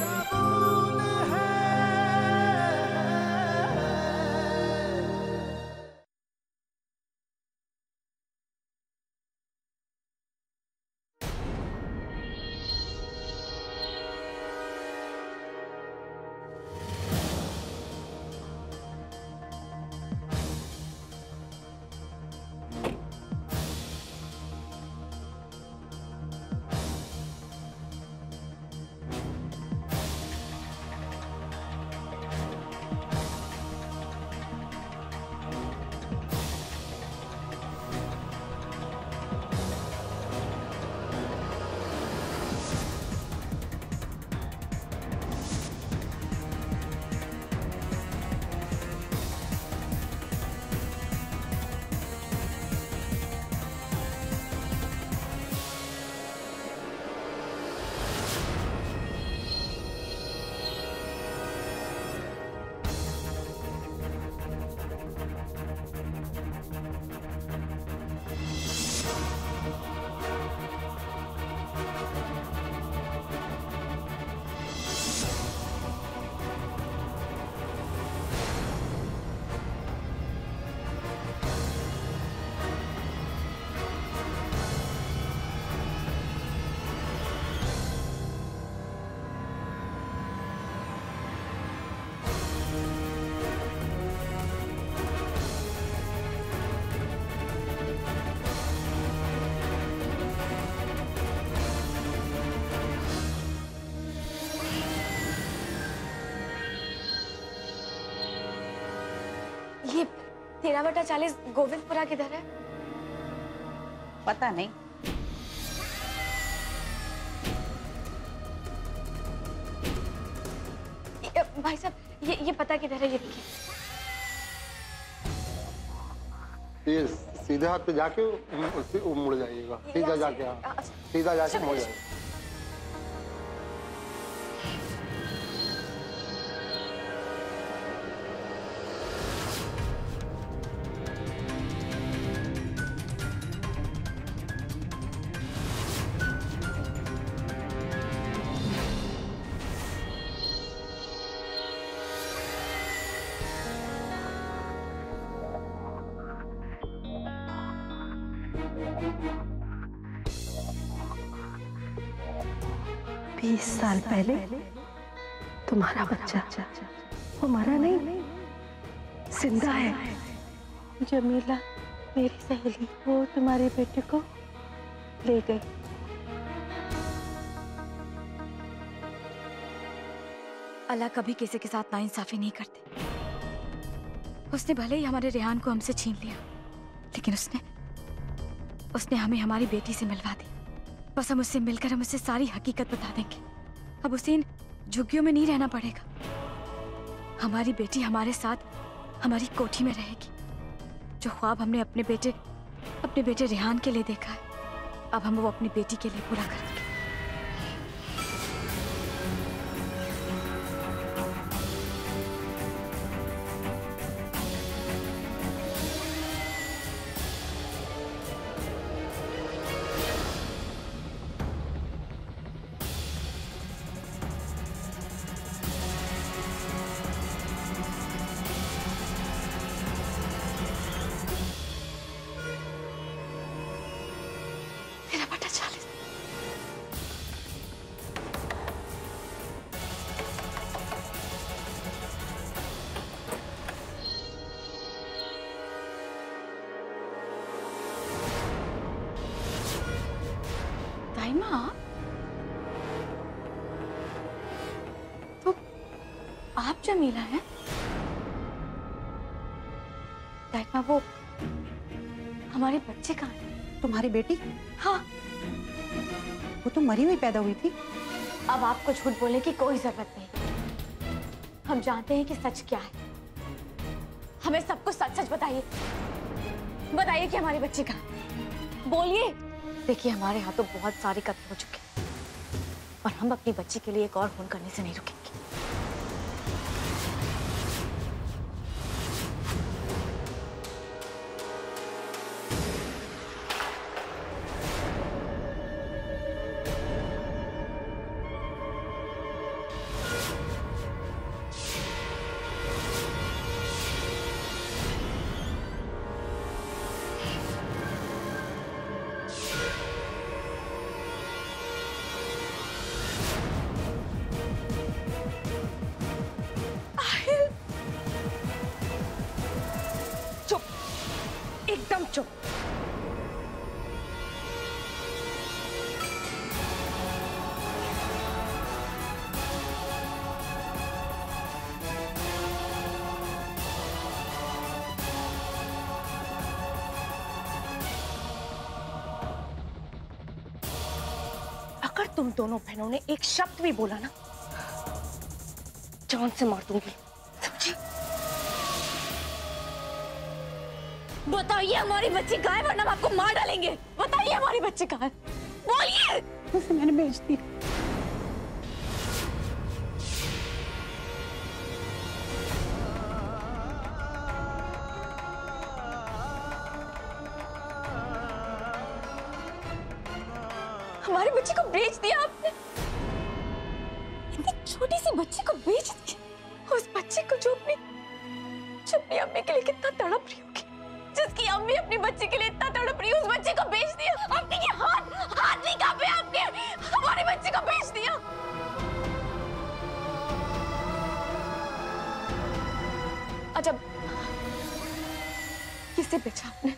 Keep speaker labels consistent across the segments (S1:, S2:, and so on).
S1: ये तेरह बटा चालीस गोविंदपुरा किधर है?
S2: पता नहीं।
S1: ये- भाई साहब ये ये पता किधर है ये देखिए।
S3: ये सीधे हाथ पे जाके उससे मुड़ जाइएगा। सीधा जाके हाँ सीधा जाके मुड़
S1: चलो।
S4: बीस साल पहले तुम्हारा बच्चा वो मरा नहीं, ज़िंदा है। जमीला, मेरी सहेली, वो तुम्हारे बेटे को ले गई।
S1: अल्लाह कभी किसी के साथ नाइंसाफी नहीं करते। उसने भले ही हमारे रेहान को हमसे छीन लिया, लेकिन उसने उसने हमें हमारी बेटी से मिलवा दी। बस हम उससे मिलकर हम उसे सारी हकीकत बता देंगे। अब उसे इन झुग्गियों में नहीं रहना पड़ेगा। हमारी बेटी हमारे साथ हमारी कोठी में रहेगी। जो ख्वाब हमने अपने बेटे अपने बेटे रेहान के लिए देखा है, अब हम वो अपनी बेटी के लिए पूरा करेंगे। जमीला हैं? दाइमा वो हमारे बच्चे कहाँ हैं?
S2: तुम्हारी बेटी?
S1: हाँ।
S2: वो तो मरी हुई पैदा हुई थी।
S1: अब आपको झूठ बोलने की कोई ज़रूरत नहीं। हम जानते हैं कि सच क्या है। हमें सब कुछ सच सच बताइए। बताइए कि हमारी बच्ची कहाँ बोलिए। देखिए हमारे यहाँ तो बहुत सारे कत्ल हो चुके हैं। और हम अपनी बच्ची के लिए एक और खून करने से नहीं रुकेंगे।
S4: तुम दोनों बहनों ने एक शब्द भी बोला ना? जान से मार दूँगी, समझी?
S1: बताइए हमारी बच्ची कहाँ है, वरना हम आपको मार डालेंगे। बताइए हमारी बच्ची है। बोलिए।
S2: उसे मैंने भेज दी
S1: हमारी बच्ची को बेच दिया आपने। इतनी छोटी सी बच्ची को बेच दिया उस बच्ची को जो अपनी जो अपनी अम्मी के लिए कितना तड़प रही होगी, जिसकी अम्मी अपनी बच्ची के लिए इतना तड़प रही उस बच्ची को बेच दिया। आपके ये हाथ हाथ नहीं कांपे आपके हमारी बच्ची को बेच दिया। अच्छा किसे बेचा आपने?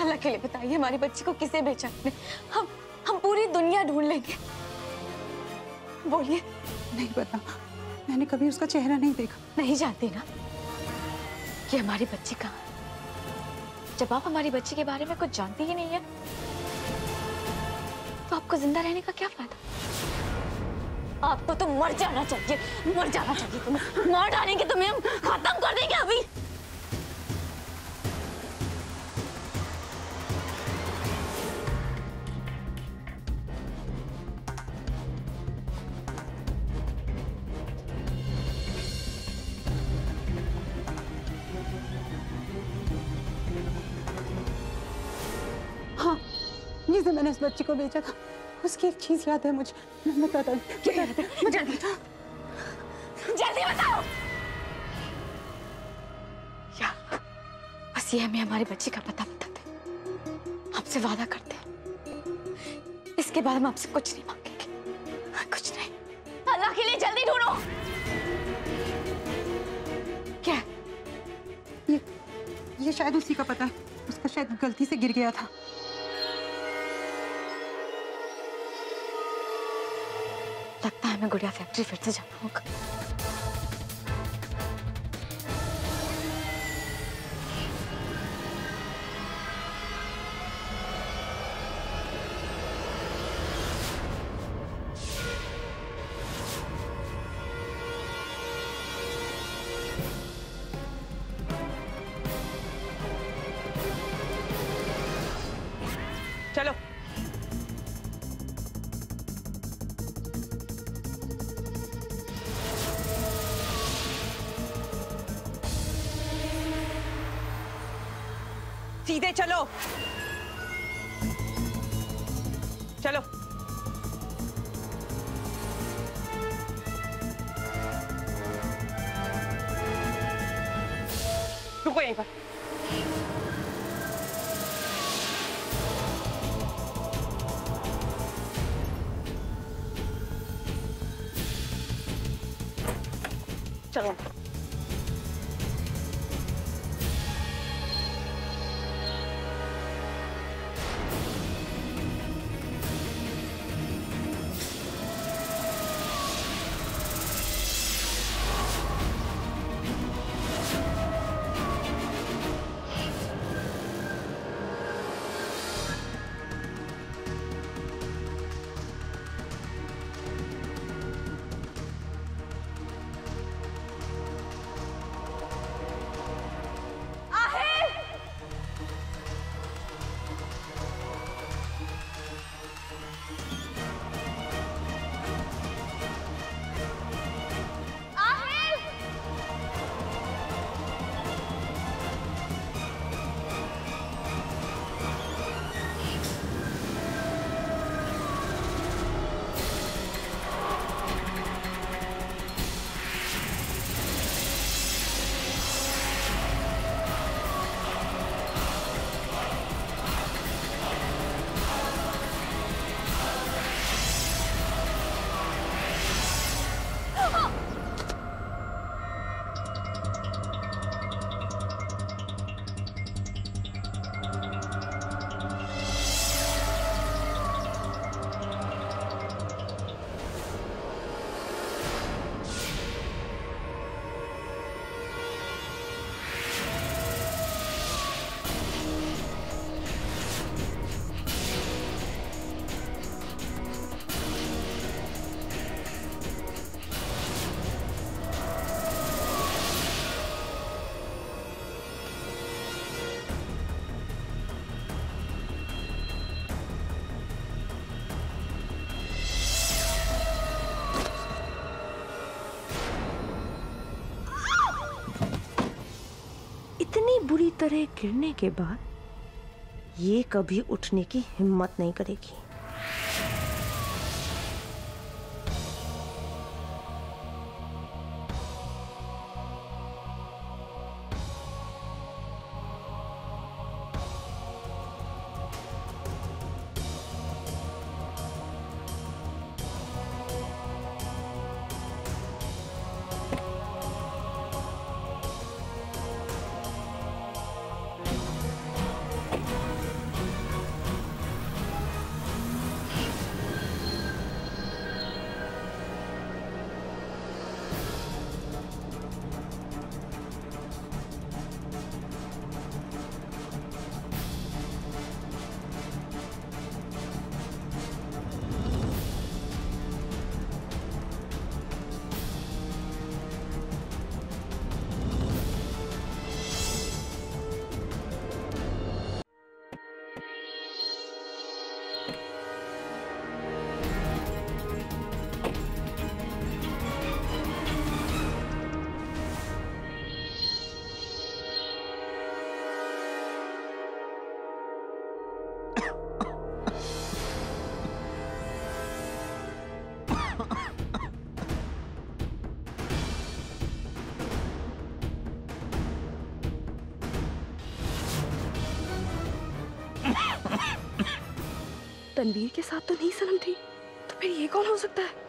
S1: अल्लाह के लिए बताइए, हमारी बच्ची को किसे बेचा आपने? हम दुनिया ढूंढ लेंगे? बोलिए।
S2: नहीं पता। मैंने कभी उसका चेहरा नहीं देखा।
S1: नहीं जानती ना। कि हमारी बच्ची कहाँ जब आप हमारी बच्ची के बारे में कुछ जानती ही नहीं है तो आपको ज़िंदा रहने का क्या फ़ायदा? आपको तो मर जाना चाहिए। मर जाना चाहिए तुम्हें। मार डालेंगे तुम्हें हम खत्म कर देंगे अभी।
S2: जिसे बच्ची को बेचा था। उसकी एक चीज़ याद है मुझे। मैं बताता हूँ
S1: क्या याद है? जल्दी जल्दी बताओ। या बस ये हमें हमारी बच्ची का पता बताते आपसे वादा करते हैं। इसके बाद हम आपसे कुछ नहीं मांगेंगे। कुछ नहीं। अल्लाह के लिए जल्दी ढूंढो। क्या?
S2: ये ये शायद उसी का पता है। उसका शायद गलती से गिर गया था।
S1: लगता है मैं गुड़िया फैक्ट्री फिर से जाना होगा
S4: सीधे चलो। चलो। रुको यहीं पर
S5: इतनी बुरी तरह गिरने के बाद ये कभी उठने की हिम्मत नहीं करेगी।
S6: तनवीर के साथ तो नहीं सनम थी तो फिर ये कौन हो सकता है?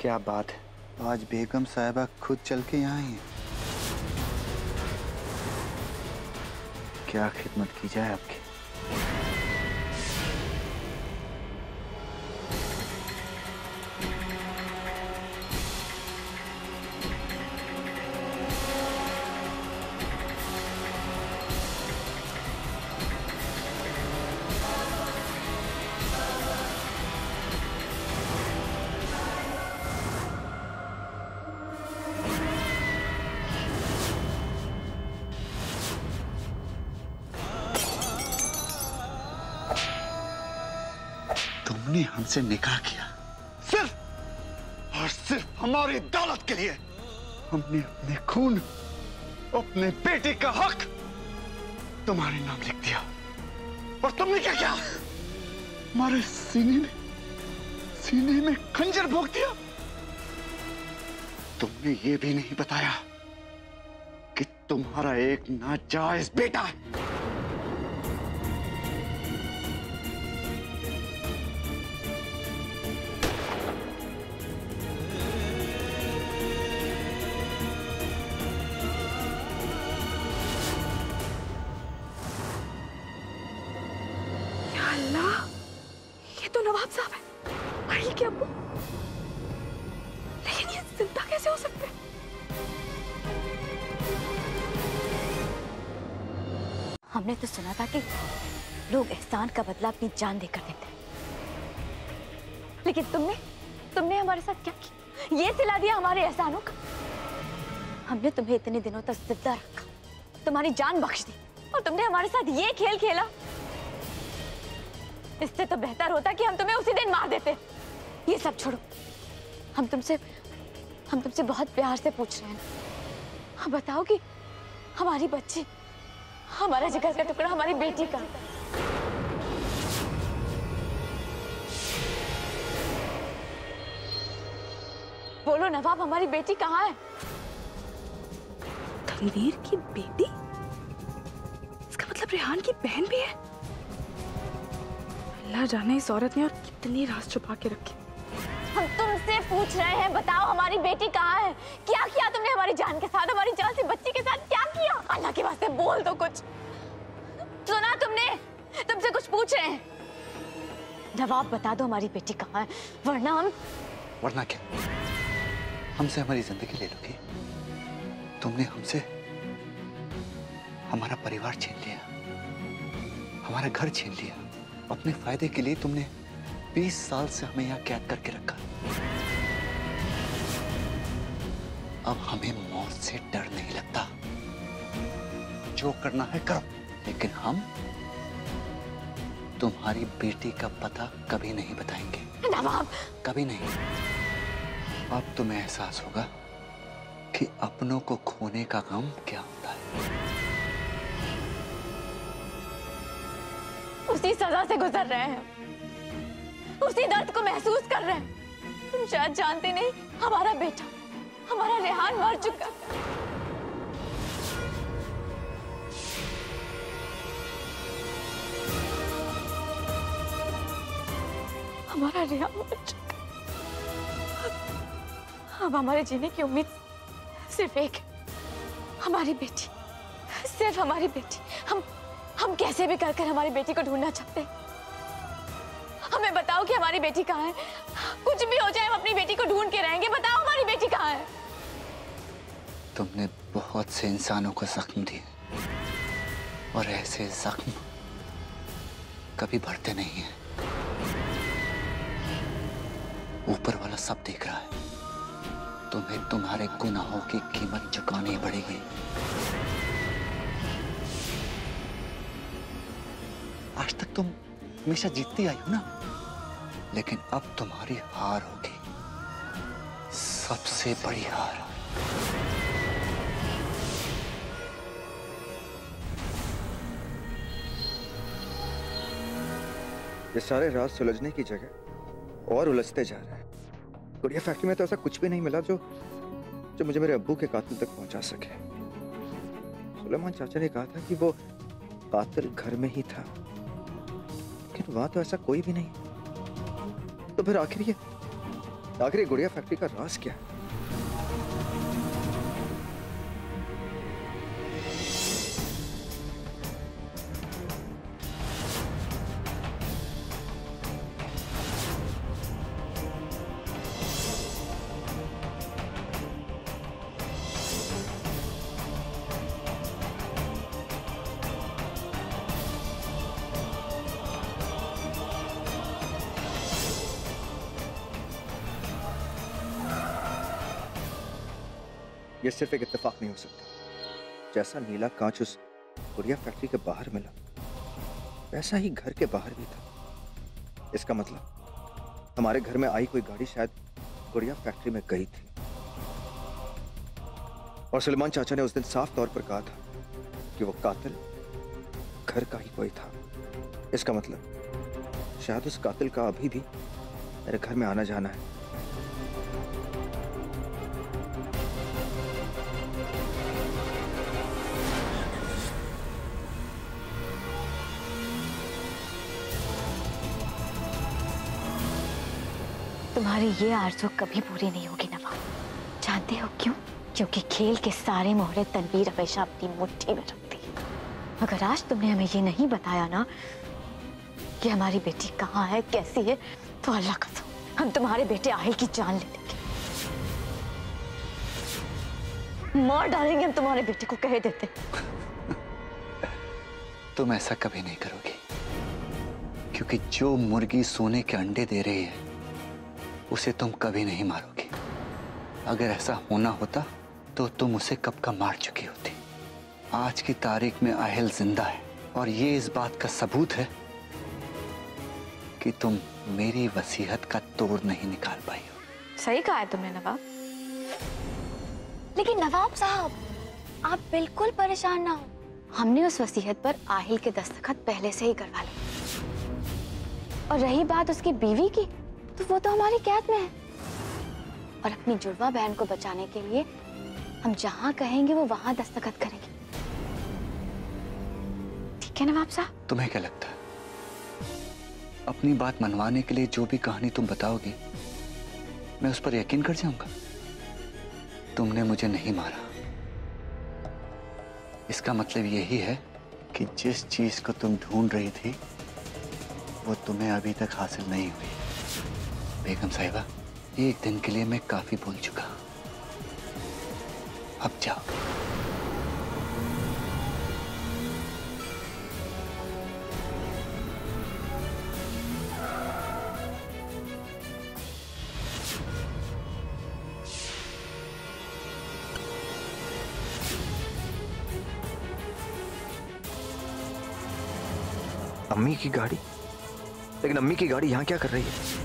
S7: क्या बात है? आज बेगम साहिबा खुद चल के यहाँ आई हैं। क्या खिदमत की जाए आपकी? हमसे निकाह किया। सिर्फ़ और सिर्फ़ हमारी दौलत के लिए हमने अपने खून, अपने बेटे का हक तुम्हारे नाम लिख दिया। और तुमने क्या किया? हमारे सीने में सीने में खंजर भोग दिया। तुमने ये भी नहीं बताया कि तुम्हारा एक नाजायज बेटा है।
S1: सुना था कि लोग एहसान का बदला अपनी जान देकर देते हैं। लेकिन तुमने तुमने हमारे साथ क्या किया? ये सिला दिया हमारे एहसानों का। हमने तुम्हें इतने दिनों तक ज़िंदा रखा। तुम्हारी जान बख्श दी और तुमने हमारे साथ ये खेल खेला। इससे तो बेहतर होता कि हम तुम्हें उसी दिन मार देते। ये सब छोड़ो। हम तुमसे हम तुमसे बहुत प्यार से पूछ रहे हाँ। बताओ कि हमारी बच्ची हमारा जिगर का टुकड़ा हमारी बेटी का। बोलो नवाब हमारी बेटी कहाँ है?
S6: तनवीर की बेटी? इसका मतलब रेहान की बहन भी है? अल्लाह जाने इस औरत ने और कितनी राज छुपा के रखी।
S1: हम तुमसे पूछ रहे हैं बताओ हमारी बेटी कहाँ है? क्या किया तुमने हमारी जान के साथ हमारी जान से बच्ची के साथ? अल्लाह के वास्ते बोल दो कुछ। सुना तुमने? तुमसे कुछ पूछ रहे हैं। जवाब बता दो हमारी बेटी कहाँ है, वरना हम
S7: वरना क्या? हमसे हमारी ज़िंदगी ले लोगी। तुमने हमसे हमारा परिवार छीन लिया, हमारा घर छीन लिया। अपने फ़ायदे के लिए तुमने 20 साल से हमें यहाँ कैद करके रखा। अब हमें मौत से डर नहीं लगता। जो करना है करो। लेकिन हम तुम्हारी बेटी का पता कभी नहीं बताएँगे।
S1: नवाब।
S7: कभी नहीं। अब तुम्हें एहसास होगा कि अपनों को खोने का गम क्या होता है।
S1: उसी सजा से गुजर रहे हैं। उसी दर्द को महसूस कर रहे हैं। तुम शायद जानते नहीं हमारा बेटा हमारा रेहान मर चुका हमारा रेहान मर चुका अब हमारे जीने की उम्मीद सिर्फ़ एक हमारी बेटी। सिर्फ़ हमारी बेटी। हम हम कैसे भी कर कर हमारी बेटी को ढूंढना चाहते हैं। हमें बताओ कि हमारी बेटी कहाँ है। कुछ भी हो जाए, हम अपनी बेटी को ढूंढ के रहेंगे। बताओ हमारी बेटी कहाँ है।
S7: तुमने बहुत से इंसानों को जख्म दिए। और ऐसे जख्म कभी बढ़ते नहीं हैं। ऊपर वाला सब देख रहा है। तुम्हें तुम्हारे गुनाहों की कीमत चुकानी पड़ेगी। आज तक तुम हमेशा जीतती आई हो ना? लेकिन अब तुम्हारी हार होगी। सबसे बड़ी हार।
S8: ये सारे राज सुलझने की जगह और उलझते जा रहे हैं। गुड़िया फैक्ट्री में तो ऐसा कुछ भी नहीं मिला जो जो मुझे मेरे अबू के कातिल तक पहुँचा सके। सुलेमान चाचा ने कहा था कि वो कातिल घर में ही था। लेकिन वहाँ तो ऐसा कोई भी नहीं। तो फिर आखिर ये, आखिर गुड़िया फैक्ट्री का राज क्या है? सिर्फ़ एक इत्तेफाक नहीं हो सकता। जैसा नीला कांच उस गुड़िया फैक्ट्री के बाहर मिला, वैसा ही घर के बाहर भी था। इसका मतलब हमारे घर में आई कोई गाड़ी शायद गुड़िया फैक्ट्री में गई थी। और सलमान चाचा ने उस दिन साफ़ तौर पर कहा था कि वो कातिल घर का ही कोई था। इसका मतलब शायद उस कातिल का अभी भी मेरे घर में आना जाना है।
S1: तुम्हारी ये आरज़ू कभी पूरी नहीं होगी, नवाब। जानते हो क्यों? क्योंकि खेल के सारे मोहरे तनवीर हमेशा अपनी मुट्ठी में रखती है। अगर आज तुमने हमें ये नहीं बताया ना कि हमारी बेटी कहाँ है, कैसी है तो अल्लाह कसम हम तुम्हारे बेटे आहिल की जान ले लेंगे मार डालेंगे हम तुम्हारे बेटे को, कह देते।
S7: तुम ऐसा कभी नहीं करोगी, क्योंकि जो मुर्गी सोने के अंडे दे रही है उसे तुम कभी नहीं मारोगे। अगर ऐसा होना होता तो तुम उसे कब का मार चुकी होती। आज की तारीख में आहल ज़िंदा है, और ये इस बात का सबूत है कि तुम मेरी वसीहत का तोड़ नहीं निकाल पाई हो।
S1: सही कहा है तुमने, नवाब। लेकिन नवाब साहब, आप बिल्कुल परेशान ना हो। हमने उस वसीहत पर आहिल के दस्तखत पहले से ही करवा लिए। और रही बात उसकी बीवी की तो वो तो हमारी कैद में है। और अपनी जुड़वा बहन को बचाने के लिए हम जहाँ कहेंगे, वो वहाँ दस्तखत करेंगे। ठीक है नवाब साहब?
S7: तुम्हें क्या लगता है? अपनी बात मनवाने के लिए जो भी कहानी तुम बताओगी, मैं उस पर यकीन कर जाऊँगा? तुमने मुझे नहीं मारा। इसका मतलब यही है कि जिस चीज़ को तुम ढूंढ रही थी, वो तुम्हें अभी तक हासिल नहीं हुई। बेगम साहिबा, एक दिन के लिए मैं काफ़ी बोल चुका। अब जाओ।
S8: अम्मी की गाड़ी? लेकिन अम्मी की गाड़ी यहाँ क्या कर रही है?